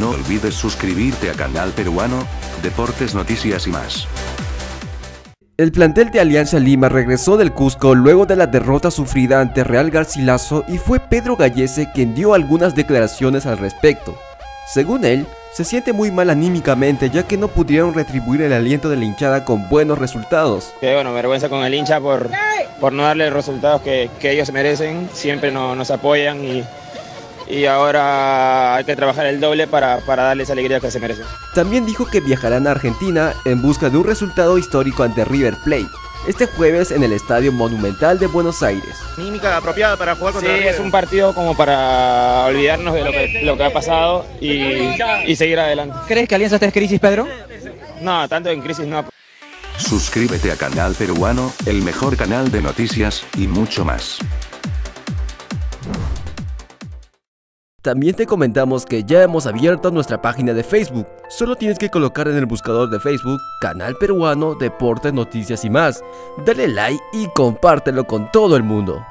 No olvides suscribirte a canal peruano, deportes, noticias y más. El plantel de Alianza Lima regresó del Cusco luego de la derrota sufrida ante Real Garcilaso y fue Pedro Gallese quien dio algunas declaraciones al respecto. Según él, se siente muy mal anímicamente ya que no pudieron retribuir el aliento de la hinchada con buenos resultados. Que bueno, vergüenza con el hincha por, por no darle los resultados que, que ellos merecen, siempre no, nos apoyan y, y ahora hay que trabajar el doble para, para darles alegría que se merecen. También dijo que viajarán a Argentina en busca de un resultado histórico ante River Plate, este jueves en el Estadio Monumental de Buenos Aires. Mímica apropiada para jugar Sí, contra River. es un partido como para olvidarnos de lo que, lo que ha pasado y, y seguir adelante. ¿Crees que Alianza está en crisis, Pedro? No, tanto en crisis no. Suscríbete a canal peruano, el mejor canal de noticias, y mucho más. También te comentamos que ya hemos abierto nuestra página de Facebook. Solo tienes que colocar en el buscador de Facebook Canal Peruano, Deportes, Noticias y más. Dale like y compártelo con todo el mundo.